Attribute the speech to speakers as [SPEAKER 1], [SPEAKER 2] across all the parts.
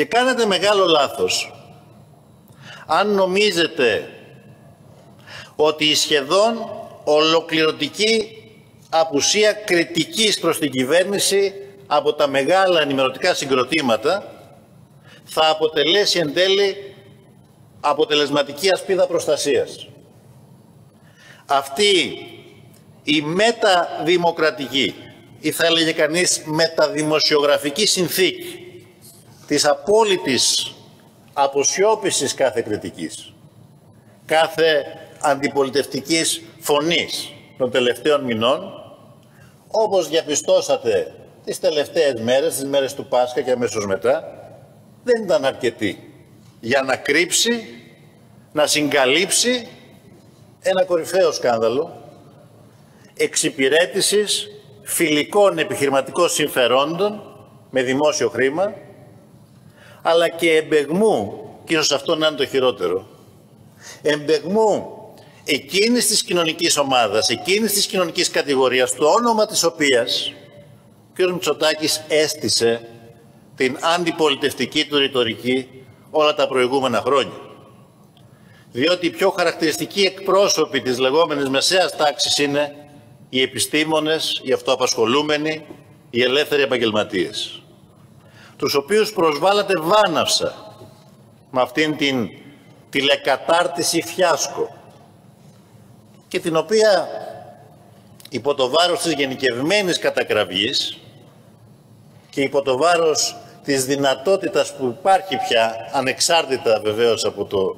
[SPEAKER 1] Και κάνετε μεγάλο λάθος αν νομίζετε ότι η σχεδόν ολοκληρωτική απουσία κριτικής προς την κυβέρνηση από τα μεγάλα ενημερωτικά συγκροτήματα θα αποτελέσει εν τέλει αποτελεσματική ασπίδα προστασίας. Αυτή η μεταδημοκρατική ή θα έλεγε κανείς μεταδημοσιογραφική συνθήκη της απόλυτης αποσιώπησης κάθε κριτικής, κάθε αντιπολιτευτικής φωνής των τελευταίων μηνών, όπως διαπιστώσατε τις τελευταίες μέρες, τις μέρες του Πάσχα και αμέσως μετά, δεν ήταν αρκετή για να κρύψει, να συγκαλύψει ένα κορυφαίο σκάνδαλο εξυπηρέτησης φιλικών επιχειρηματικών συμφερόντων με δημόσιο χρήμα, αλλά και εμπεγμού, και ίσως αυτό να είναι το χειρότερο, εμπεγμού εκείνης της κοινωνικής ομάδας, εκείνης της κοινωνικής κατηγορίας, το όνομα της οποίας ο κ. Μητσοτάκης έστησε την αντιπολιτευτική του ρητορική όλα τα προηγούμενα χρόνια. Διότι οι πιο χαρακτηριστικοί εκπρόσωποι της λεγόμενης μεσαίας τάξης είναι οι επιστήμονες, οι αυτοαπασχολούμενοι, οι ελεύθεροι επαγγελματίες, τους οποίους προσβάλλατε βάναυσα με αυτήν την τηλεκατάρτιση φιάσκο και την οποία υπό το βάρος της γενικευμένης κατακραυγής και υπό το βάρος της δυνατότητας που υπάρχει πια, ανεξάρτητα βεβαίως από το,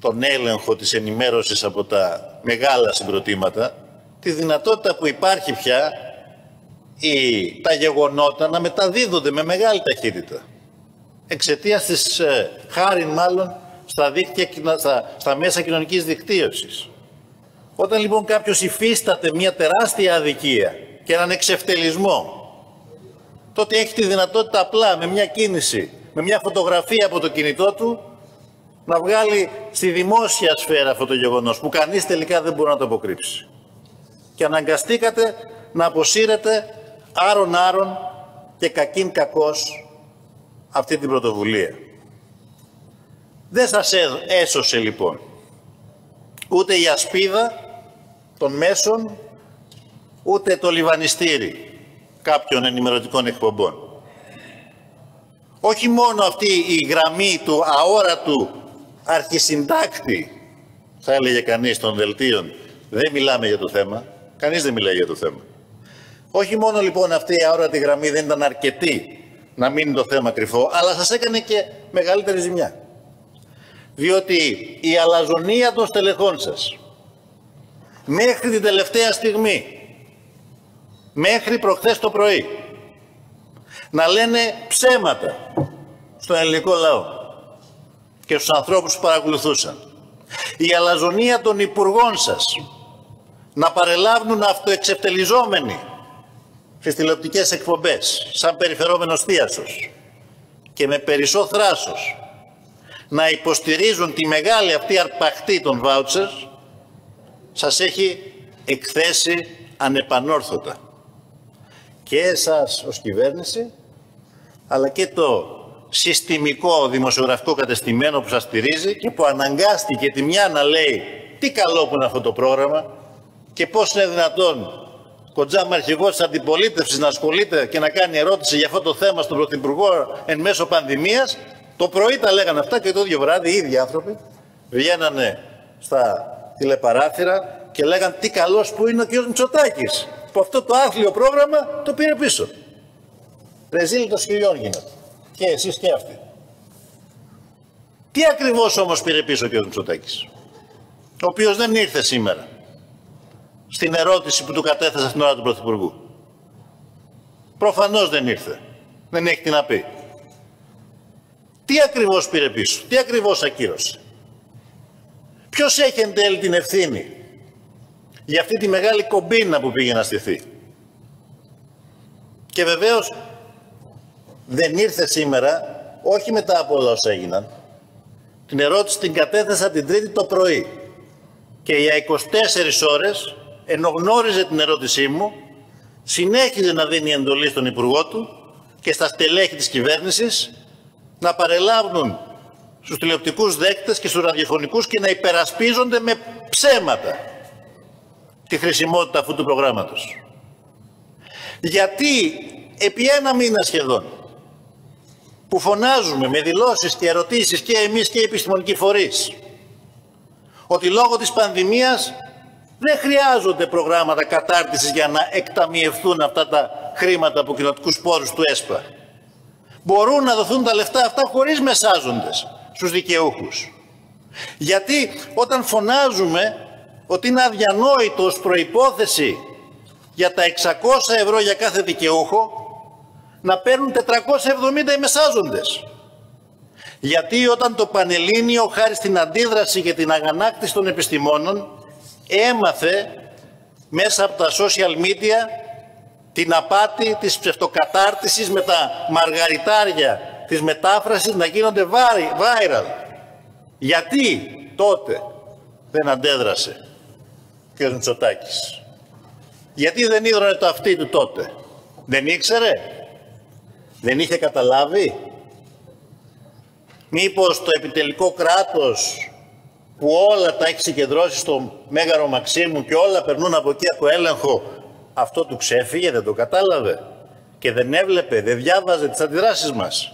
[SPEAKER 1] τον έλεγχο της ενημέρωσης από τα μεγάλα συγκροτήματα, τη δυνατότητα που υπάρχει πια η, τα γεγονότα να μεταδίδονται με μεγάλη ταχύτητα. Εξαιτίας της, ε, χάρη μάλλον, στα, δίκτυα, στα, στα μέσα κοινωνικής δικτύωσης. Όταν λοιπόν κάποιος υφίσταται μια τεράστια αδικία και έναν εξευτελισμό, τότε έχει τη δυνατότητα απλά με μια κίνηση, με μια φωτογραφία από το κινητό του, να βγάλει στη δημόσια σφαίρα αυτό το γεγονός, που κανείς τελικά δεν μπορεί να το αποκρύψει και αναγκαστήκατε να αποσύρετε άρον-άρον και κακήν κακός αυτή την πρωτοβουλία. Δεν σας έσωσε λοιπόν ούτε η ασπίδα των μέσων, ούτε το λιβανιστήρι κάποιων ενημερωτικών εκπομπών. Όχι μόνο αυτή η γραμμή του αόρατου αρχισυντάκτη, θα έλεγε κανείς των δελτίων, δεν μιλάμε για το θέμα, Κανείς δεν μιλάει για το θέμα. Όχι μόνο λοιπόν αυτή η αόρατη γραμμή δεν ήταν αρκετή να μείνει το θέμα κρυφό, αλλά σας έκανε και μεγαλύτερη ζημιά. Διότι η αλαζονία των στελεχών σας μέχρι την τελευταία στιγμή, μέχρι προχθές το πρωί, να λένε ψέματα στον ελληνικό λαό και στους ανθρώπους που παρακολουθούσαν. Η αλαζονία των υπουργών σας να παρελάβουν αυτοεξευτελιζόμενοι στις τηλεοπτικές εκπομπές, σαν περιφερόμενος θείασος και με περισσό θράσος να υποστηρίζουν τη μεγάλη αυτή αρπαχτή των βάουτσερ, σας έχει εκθέσει ανεπανόρθωτα. Και εσάς ως κυβέρνηση, αλλά και το συστημικό δημοσιογραφικό κατεστημένο που σας στηρίζει και που αναγκάστηκε τη μια να λέει τι καλό που είναι αυτό το πρόγραμμα, και πώς είναι δυνατόν κοντζάμ αρχηγός τη αντιπολίτευσης να ασχολείται και να κάνει ερώτηση για αυτό το θέμα στον Πρωθυπουργό εν μέσω πανδημίας. Το πρωί τα λέγανε αυτά και το ίδιο βράδυ οι ίδιοι άνθρωποι βγαίνανε στα τηλεπαράθυρα και λέγανε τι καλός που είναι ο κ. Μητσοτάκης που αυτό το άθλιο πρόγραμμα το πήρε πίσω. Ρεζίλη το σκυλιών γίνεται. Και εσείς και αυτοί. Τι ακριβώς όμως πήρε πίσω ο κ. Μητσοτάκης, ο οποίος δεν ήρθε σήμερα; Στην ερώτηση που του κατέθεσα στην ώρα του Πρωθυπουργού. Προφανώς δεν ήρθε. Δεν έχει τι να πει. Τι ακριβώς πήρε πίσω, τι ακριβώς ακύρωσε; Ποιος έχει εν τέλει την ευθύνη για αυτή τη μεγάλη κομπίνα που πήγε να στηθεί; Και βεβαίως δεν ήρθε σήμερα, όχι μετά από όλα όσα έγιναν. Την ερώτηση την κατέθεσα την Τρίτη το πρωί. Και για 24 ώρες ενώ γνώριζε την ερώτησή μου, συνέχιζε να δίνει εντολή στον Υπουργό του και στα στελέχη της κυβέρνησης να παρελάβουν στους τηλεοπτικούς δέκτες και στους ραδιοφωνικούς και να υπερασπίζονται με ψέματα τη χρησιμότητα αυτού του προγράμματος. Γιατί επί ένα μήνα σχεδόν που φωνάζουμε με δηλώσεις και ερωτήσεις και εμείς και οι επιστημονικοί φορείς ότι λόγω της πανδημίας δεν χρειάζονται προγράμματα κατάρτισης για να εκταμιευθούν αυτά τα χρήματα από κοινοτικούς πόρους του ΕΣΠΑ. Μπορούν να δοθούν τα λεφτά αυτά χωρίς μεσάζοντες στους δικαιούχους. Γιατί όταν φωνάζουμε ότι είναι αδιανόητο ως προϋπόθεση για τα 600 ευρώ για κάθε δικαιούχο να παίρνουν 470 οι μεσάζοντες. Γιατί όταν το Πανελλήνιο χάρη στην αντίδραση και την αγανάκτηση των επιστημόνων έμαθε μέσα από τα social media την απάτη της ψευτοκατάρτισης με τα μαργαριτάρια της μετάφρασης να γίνονται viral. Γιατί τότε δεν αντέδρασε ο κ. Μητσοτάκης. Γιατί δεν ίδρωνε το αυτί του τότε. Δεν ήξερε. Δεν είχε καταλάβει. Μήπως το επιτελικό κράτος που όλα τα έχεις συγκεντρώσει στο Μέγαρο Μαξίμου και όλα περνούν από εκεί από έλεγχο, αυτό του ξέφυγε, δεν το κατάλαβε. Και δεν έβλεπε, δεν διάβαζε τις αντιδράσεις μας.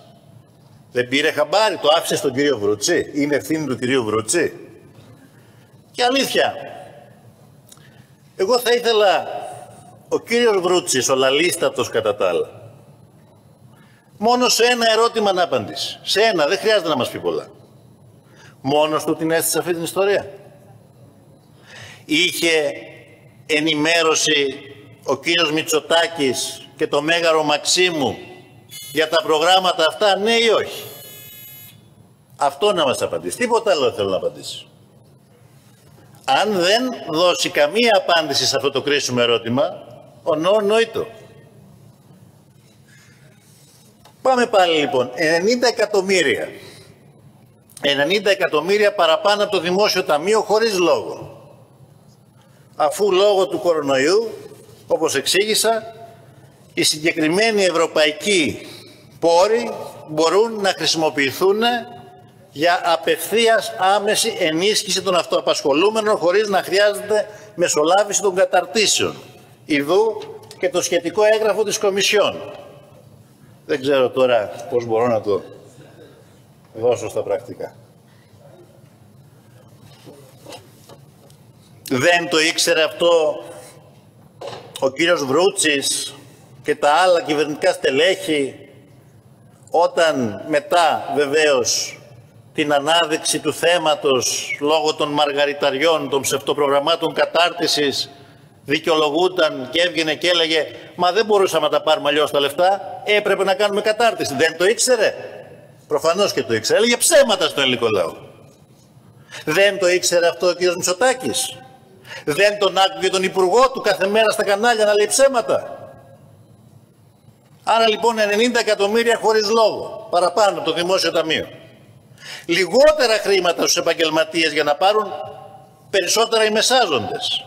[SPEAKER 1] Δεν πήρε χαμπάρι, το άφησε στον κύριο Βρουτσί. Είναι ευθύνη του κυρίου Βρουτσί. Και αλήθεια, εγώ θα ήθελα ο κύριος Βρούτσης, ο λαλίστατος κατά τα άλλα, μόνο σε ένα ερώτημα να απαντήσει. Σε ένα, δεν χρειάζεται να μας πει πολλά. Μόνος του την αίσθησε αυτή την ιστορία. Είχε ενημέρωση ο κύριος Μητσοτάκης και το Μέγαρο Μαξίμου για τα προγράμματα αυτά, ναι ή όχι. Αυτό να μας απαντήσει. Τίποτα άλλο θέλω να απαντήσει. Αν δεν δώσει καμία απάντηση σε αυτό το κρίσιμο ερώτημα, ο νοήτο. Πάμε πάλι λοιπόν. 90 εκατομμύρια 90 εκατομμύρια παραπάνω από το Δημόσιο Ταμείο χωρίς λόγο. Αφού λόγω του κορονοϊού, όπως εξήγησα, οι συγκεκριμένοι ευρωπαϊκοί πόροι μπορούν να χρησιμοποιηθούν για απευθείας άμεση ενίσχυση των αυτοαπασχολούμενων χωρίς να χρειάζεται μεσολάβηση των καταρτήσεων. Ιδού και το σχετικό έγγραφο της Κομισιόν. Δεν ξέρω τώρα πώς μπορώ να το δώσω στα πρακτικά. Δεν το ήξερε αυτό ο κύριος Βρούτσης και τα άλλα κυβερνητικά στελέχη όταν μετά βεβαίως την ανάδειξη του θέματος λόγω των μαργαριταριών, των ψευτοπρογραμμάτων κατάρτισης δικαιολογούταν και έβγαινε και έλεγε «Μα δεν μπορούσαμε να τα πάρουμε αλλιώς τα λεφτά, έπρεπε να κάνουμε κατάρτιση». Δεν το ήξερε. Προφανώς και το ήξερε. Έλεγε ψέματα στον ελληνικό λαό. Δεν το ήξερε αυτό ο κ. Μητσοτάκης. Δεν τον άκουγε τον υπουργό του κάθε μέρα στα κανάλια να λέει ψέματα. Άρα λοιπόν 90 εκατομμύρια χωρίς λόγο παραπάνω το δημόσιο ταμείο. Λιγότερα χρήματα στους επαγγελματίες για να πάρουν περισσότερα οι μεσάζοντες.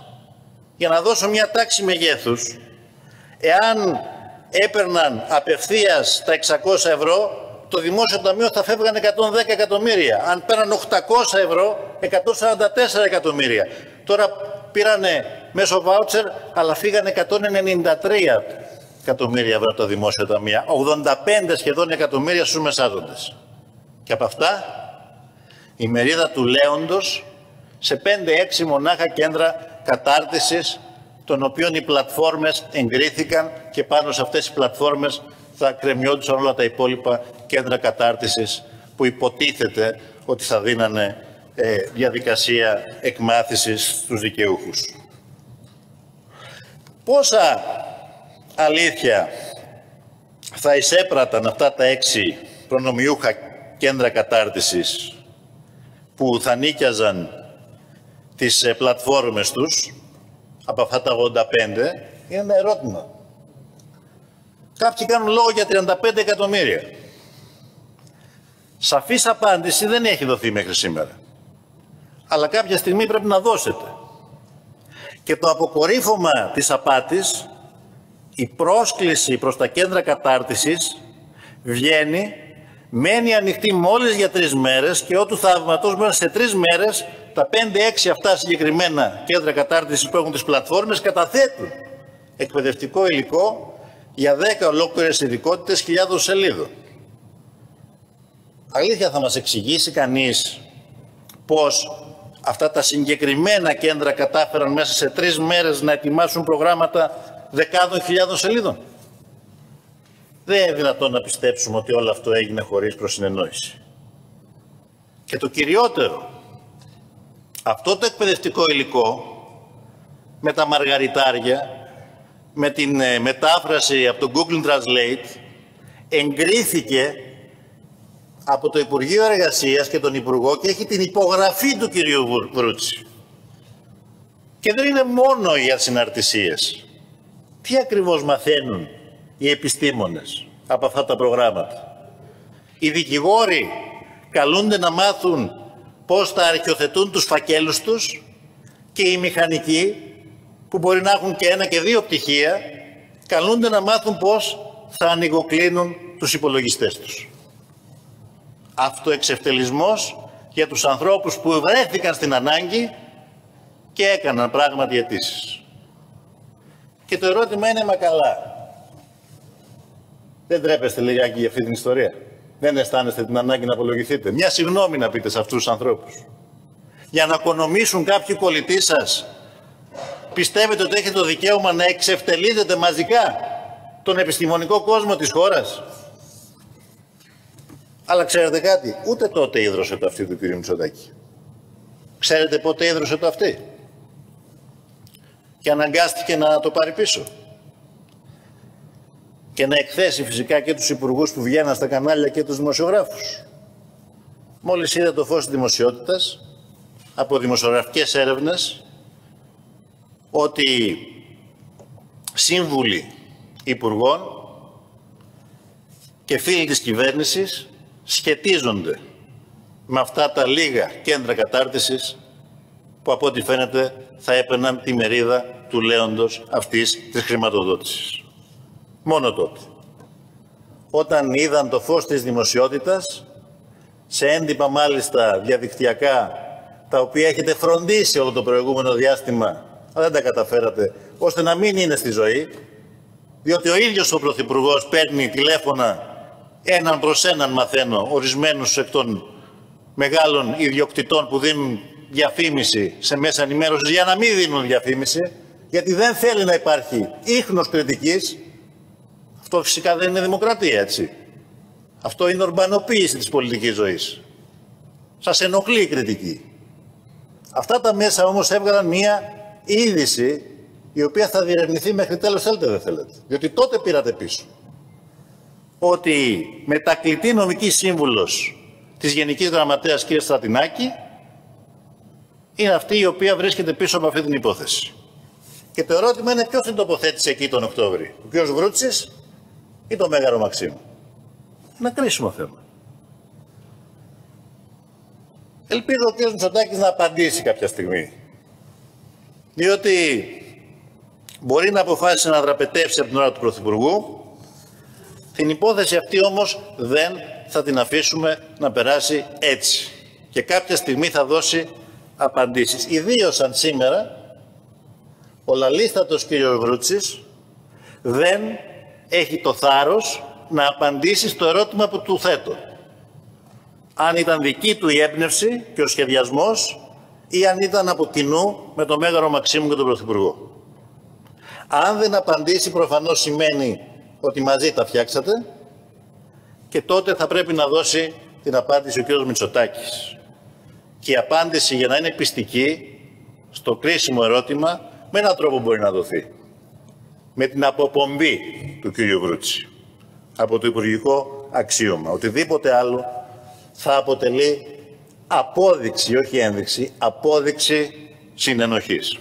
[SPEAKER 1] Για να δώσω μια τάξη μεγέθους, εάν έπαιρναν απευθείας τα 600 ευρώ, το Δημόσιο Ταμείο θα φεύγαν 110 εκατομμύρια. Αν πέραν 800 ευρώ, 144 εκατομμύρια. Τώρα πήρανε μέσω βάουτσερ, αλλά φύγανε 193 εκατομμύρια ευρώ το Δημόσιο Ταμείο. 85 σχεδόν εκατομμύρια στους μεσάζοντες. Και από αυτά, η μερίδα του Λέοντος σε 5-6 μονάχα κέντρα κατάρτισης, των οποίων οι πλατφόρμες εγκρίθηκαν και πάνω σε αυτές οι πλατφόρμες θα κρεμιόντουσαν όλα τα υπόλοιπα κέντρα κατάρτισης που υποτίθεται ότι θα δίνανε ε, διαδικασία εκμάθησης στους δικαιούχους. Πόσα αλήθεια θα εισέπραταν αυτά τα έξι προνομιούχα κέντρα κατάρτισης που θα νίκιαζαν τις ε, πλατφόρμες τους από αυτά τα 85 είναι ένα ερώτημα. Κάποιοι κάνουν λόγο για 35 εκατομμύρια. Σαφής απάντηση δεν έχει δοθεί μέχρι σήμερα. Αλλά κάποια στιγμή πρέπει να δώσετε. Και το αποκορύφωμα της απάτης, η πρόσκληση προς τα κέντρα κατάρτισης βγαίνει μένει ανοιχτή μόλις για τρεις μέρες και ό,τι θαύματος μέσα σε τρεις μέρες τα 5-6 αυτά συγκεκριμένα κέντρα κατάρτισης που έχουν τις πλατφόρμες καταθέτουν εκπαιδευτικό υλικό για 10 ολόκληρες ειδικότητες χιλιάδων σελίδων. Αλήθεια θα μας εξηγήσει κανείς πώς αυτά τα συγκεκριμένα κέντρα κατάφεραν μέσα σε τρεις μέρες να ετοιμάσουν προγράμματα δεκάδων χιλιάδων σελίδων. Δεν είναι δυνατόν να πιστέψουμε ότι όλο αυτό έγινε χωρίς προσυνεννόηση. Και το κυριότερο, αυτό το εκπαιδευτικό υλικό με τα μαργαριτάρια, με την ε, μετάφραση από το Google Translate, εγκρίθηκε από το Υπουργείο Εργασίας και τον Υπουργό και έχει την υπογραφή του κυρίου Βρούτση. Και δεν είναι μόνο οι ασυναρτησίες. Τι ακριβώς μαθαίνουν οι επιστήμονες από αυτά τα προγράμματα; Οι δικηγόροι καλούνται να μάθουν πώς θα αρχιοθετούν τους φακέλους τους και οι μηχανικοί που μπορεί να έχουν και ένα και δύο πτυχία καλούνται να μάθουν πώς θα ανοιγοκλίνουν τους υπολογιστές τους. Αυτοεξευτελισμός για τους ανθρώπους που βρέθηκαν στην ανάγκη και έκαναν πράγματι αιτήσεις. Και το ερώτημα είναι, μα καλά, δεν τρέπεστε λιγάκι για αυτή την ιστορία; Δεν αισθάνεστε την ανάγκη να απολογηθείτε; Μια συγγνώμη να πείτε σε αυτούς τους ανθρώπους. Για να οικονομήσουν κάποιοι κολλητοί σας, πιστεύετε ότι έχετε το δικαίωμα να εξευτελίζετε μαζικά τον επιστημονικό κόσμο της χώρας; Αλλά ξέρετε κάτι, ούτε τότε ίδρωσε το αυτή του κ. Μητσοτάκη. Ξέρετε πότε ίδρωσε το αυτή; Και αναγκάστηκε να το πάρει πίσω και να εκθέσει φυσικά και τους υπουργούς που βγαίναν στα κανάλια και τους δημοσιογράφους. Μόλις είδε το φως της δημοσιότητας, από δημοσιογραφικές έρευνες, ότι σύμβουλοι υπουργών και φίλοι της κυβέρνησης σχετίζονται με αυτά τα λίγα κέντρα κατάρτισης που από ό,τι φαίνεται θα έπαιρναν τη μερίδα του λέοντος αυτής της χρηματοδότησης. Μόνο τότε. Όταν είδαν το φως της δημοσιότητας, σε έντυπα μάλιστα διαδικτυακά, τα οποία έχετε φροντίσει όλο το προηγούμενο διάστημα, αλλά δεν τα καταφέρατε, ώστε να μην είναι στη ζωή, διότι ο ίδιος ο Πρωθυπουργός παίρνει τηλέφωνα έναν προς έναν μαθαίνω, ορισμένους εκ των μεγάλων ιδιοκτητών που δίνουν διαφήμιση σε μέσα ενημέρωσης για να μην δίνουν διαφήμιση, γιατί δεν θέλει να υπάρχει ίχνος κριτικής, αυτό φυσικά δεν είναι δημοκρατία, έτσι. Αυτό είναι ορμπανοποίηση της πολιτικής ζωής. Σας ενοχλεί η κριτική. Αυτά τα μέσα όμως έβγαλαν μία είδηση η οποία θα διερευνηθεί μέχρι τέλος θέλετε δεν θέλετε. Διότι τότε πήρατε πίσω. Ότι μετακλητή νομικής σύμβουλος της Γενικής Γραμματέας κ. Στρατινάκη είναι αυτή η οποία βρίσκεται πίσω από αυτή την υπόθεση. Και το ερώτημα είναι ποιος την τοποθέτησε εκεί τον Οκτώβρη. Ο κ. Βρούτσης ή το Μέγαρο Μαξίμου. Ένα κρίσιμο θέμα. Ελπίζω ο κ. Μητσοτάκης να απαντήσει κάποια στιγμή. Διότι μπορεί να αποφάσισε να δραπετεύσει από την ώρα του Πρωθυπουργού. Την υπόθεση αυτή όμως δεν θα την αφήσουμε να περάσει έτσι. Και κάποια στιγμή θα δώσει απαντήσεις. Ιδίως αν σήμερα ο λαλίστατος κ. Βρούτσης δεν έχει το θάρρος να απαντήσει στο ερώτημα που του θέτω. Αν ήταν δική του η έμπνευση και ο σχεδιασμός ή αν ήταν από κοινού με τον Μέγαρο Μαξίμου και τον Πρωθυπουργό. Αν δεν απαντήσει προφανώς σημαίνει ότι μαζί τα φτιάξατε και τότε θα πρέπει να δώσει την απάντηση ο κ. Μητσοτάκης. Και η απάντηση για να είναι πιστική στο κρίσιμο ερώτημα με έναν τρόπο μπορεί να δοθεί με την αποπομπή του κ. Βρούτση από το Υπουργικό αξίωμα. Οτιδήποτε άλλο θα αποτελεί απόδειξη, όχι ένδειξη, απόδειξη συνενοχής.